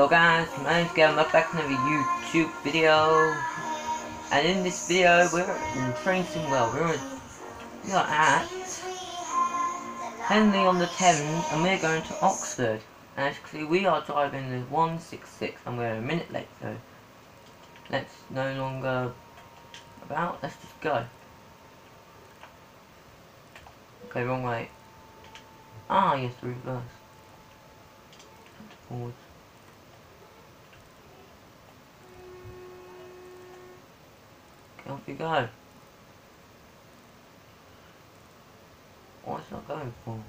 Hello guys, my name's Gail, I'm back in another YouTube video. And in this video, we're in Train Well. We're, we are at Henley on the Thames, and we're going to Oxford. And actually, we are driving the 166, and we're a minute late, so let's no longer about, let's just go. Okay, wrong way. Ah, yes, reverse. Forwards. Okay, off you go. What's not going for?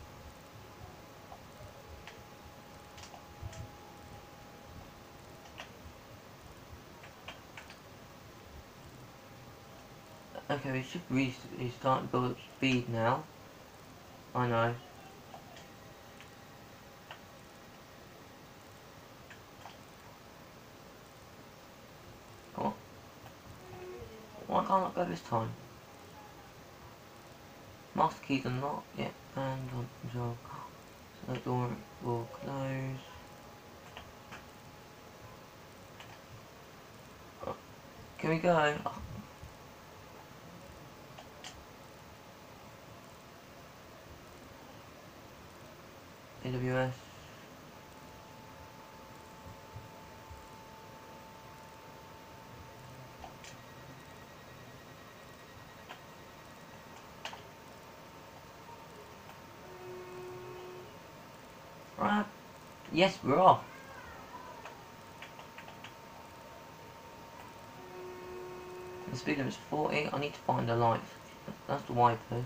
Okay, we should restart up speed now. I know. Why can't I go this time? Master keys are not yet banned on control. So the door will close. Can we go? AWS. Right. Yes, we're off. The speed limit is 40. I need to find the lights. That's the wipers.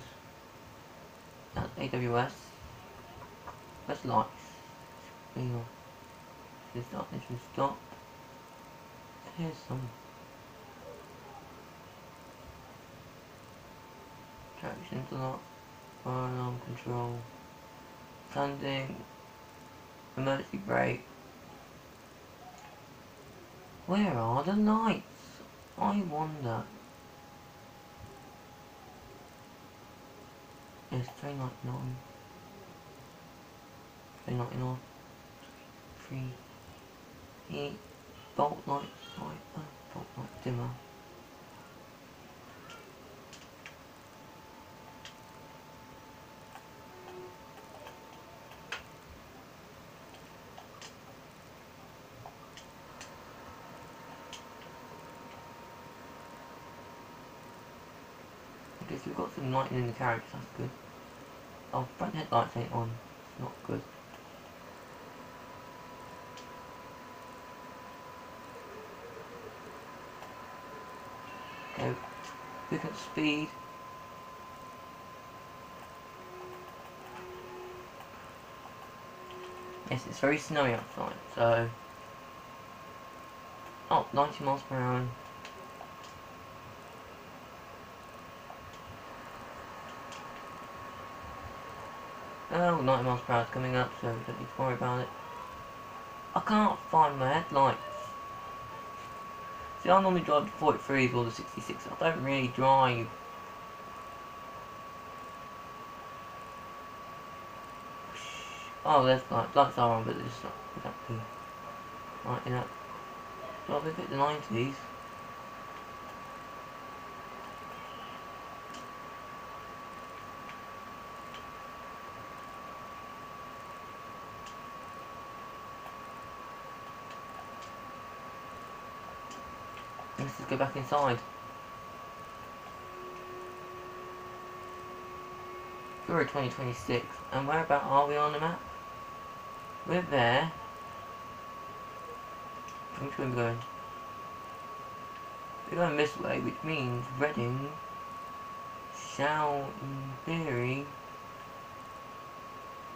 That's AWS. That's lights. Speed off. This stop. This stop. Here's some. Traction to lock. Fire alarm control. Emergency brake. Where are the lights? I wonder. Train light off. Three. Eight. Bolt light. Light. Uh, bolt light dimmer. We've got some lighting in the carriage, that's good. Oh, front headlights ain't on. It's not good. Okay, look at speed. Yes, it's very snowy outside, so... Oh, 90 miles per hour. Oh, 90 miles per hour is coming up, so don't need to worry about it. I can't find my headlights. See, I normally drive the 43s or the 66. I don't really drive. Oh, there's lights. Lights are on, but it's not exactly lighting up. So hit the 90s. Go back inside. February 2026. And where about are we on the map? We're there. Way are we going? We're going this way, which means Reading shall, in theory...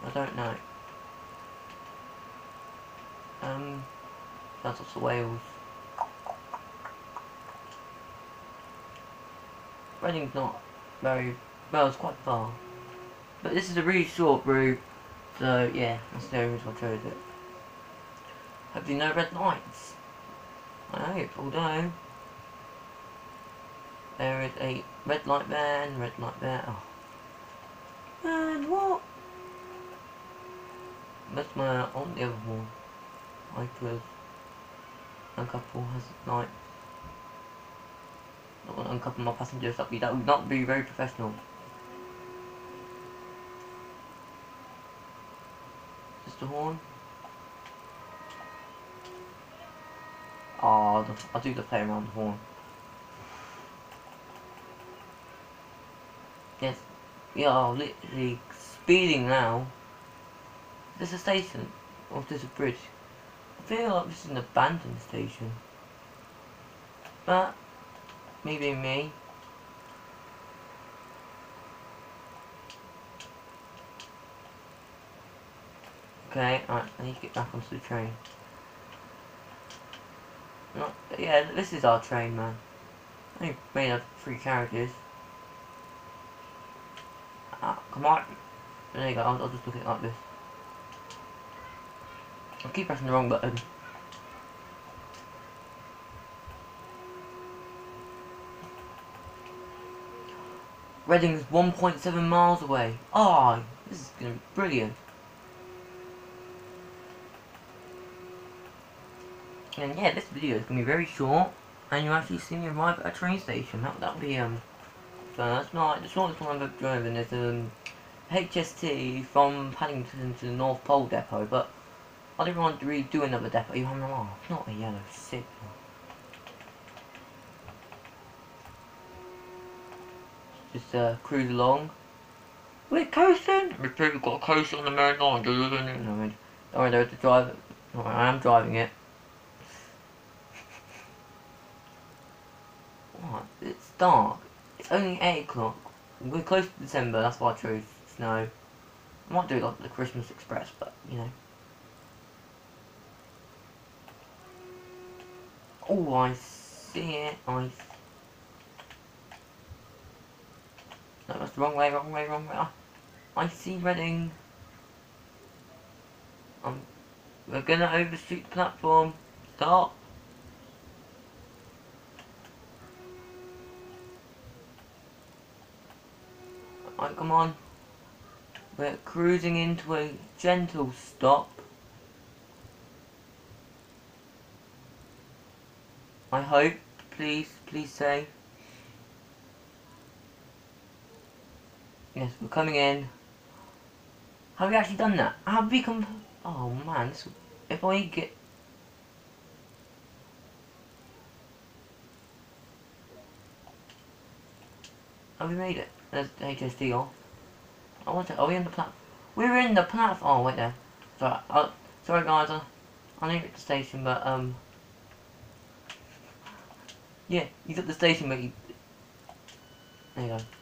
I don't know. Um, that's also Wales. Reading's not very, well it's quite far. But this is a really short route, so yeah, that's the only reason I chose it. Hopefully no red lights. I hope, although there is a red light there and red light there. Oh. Man, what? That's my on the other one. I was uncouple has like uncouple my passengers be that would not be very professional. Just a horn. Ah, oh, I'll do the play around the horn. Yes, we are literally speeding now. There's a station, or there's a bridge. I feel like this is an abandoned station. But, maybe me. Okay, alright, I need to get back onto the train. Not, yeah, this is our train, man. Only made of three carriages. Ah, come on. There you go, I'll, I'll just look at it like this. I keep pressing the wrong button. Reading's 1.7 miles away. Oh, this is going to be brilliant. And yeah, this video is going to be very short. And you actually see me arrive at a train station. That, that'll be, um, so that's not, the shortest one I've driven is, um, HST from Paddington to the North Pole Depot, but I didn't want to redo another depot. You oh, not a yellow signal. Just uh, cruise along. We're coasting. We've got a coast on the main line, dude. No, don't worry, there's the driver. I am driving it. What? It's dark. It's only 8 o'clock. We're close to December, that's why I chose snow. I might do it like the Christmas Express, but, you know. Oh, I see it. I... No, that's the wrong way, wrong way, wrong way. I, I see Reading. Um, we're gonna overshoot the platform. Stop. Right, come on. We're cruising into a gentle stop. I hope. Please, please say. Yes, we're coming in. Have we actually done that? Have we come... Oh man, this, if I get... Have we made it? There's the HST off. I want to... Are we in the plat... We're in the platform! Oh, wait there. Sorry, uh, sorry guys, I, I need at the station, but, um... Yeah, he's at the station, but he... There you go.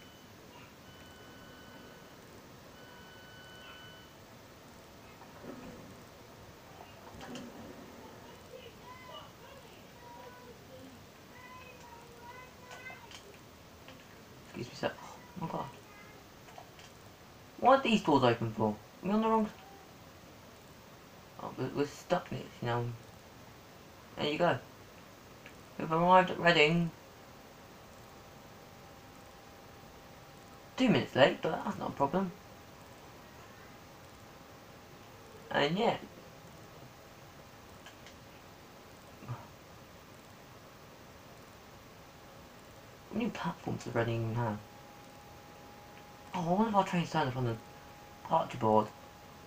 Excuse me, sir. Oh my god. What are these doors open for? Are we on the wrong... Oh, we're, we're stuck, in it you know. There you go. We've arrived at Reading. Two minutes late, but that's not a problem. And yeah. New platforms are running now. Oh, one of our trains turned up on the departure board.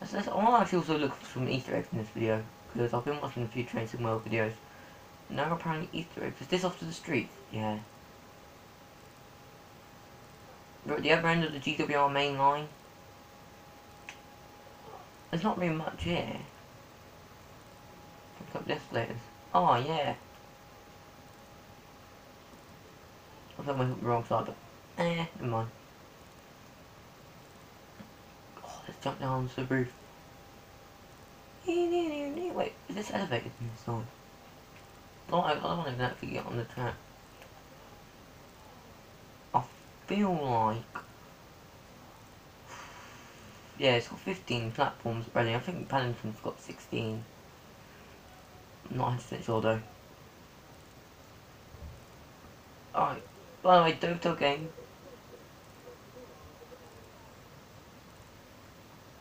Let's, I want actually also look for some Easter eggs in this video, because I've been watching a few Train Sigma videos. Now apparently Easter eggs. Is this off to the street? Yeah. We're at the other end of the GWR main line. There's not really much here. Pick up this escalators. Oh, ah, yeah. I I went the wrong side, but eh, never mind. Oh, let's jump down to the roof. Wait, is this elevated in this side? Oh, I, I don't want to actually get on the track. I feel like... Yeah, it's got 15 platforms already. I think Paddington's got 16. I'm not 100% sure though. Alright, by the way, Dovetail Game.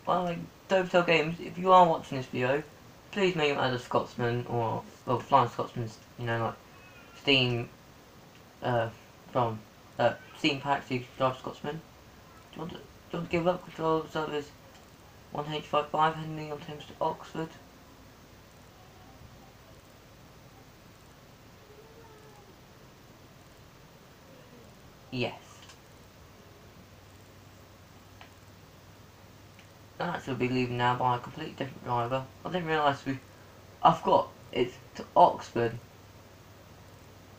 By the way, Dovetail Games, if you are watching this video, please make them as a Scotsman or well Flying Scotsman's you know like Steam uh from uh Steam Pack so you drive Scotsman. Do you want to do you want to give up control of service 1H55 heading on Thames to Oxford? Yes. That actually be leaving now by a completely different driver. I didn't realise we... I've got... It's to Oxford.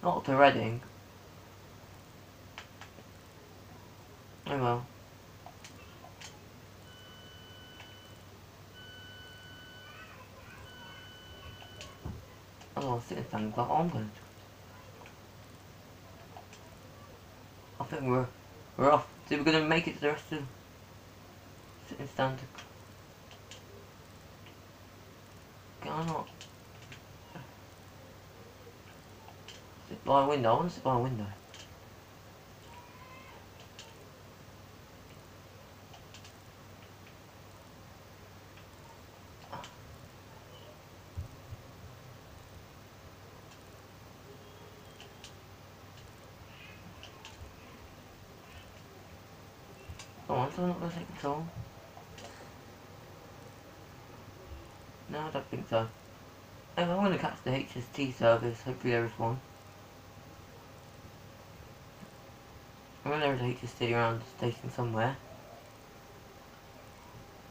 Not to Reading. Oh well. Oh, sitting stand like I'm going to. Think we're we're off. See, we're gonna make it to the rest of sitting stand. Can I not? Sit by a window. I want to sit by a window. Come on, someone take control. No, I don't think so. Anyway, I'm going to catch the HST service. Hopefully there is one. I know there is HST around the station somewhere.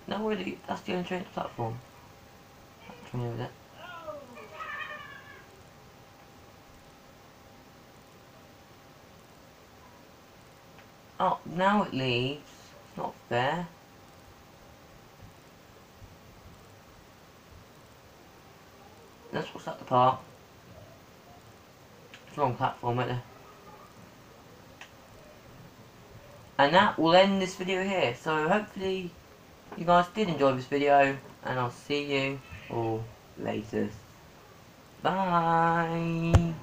No, really, that's the only train platform. Train over there. Oh, now it leaves. Not fair. That's what's at the park. It's wrong platform, right there. And that will end this video here. So hopefully you guys did enjoy this video. And I'll see you all later. Bye.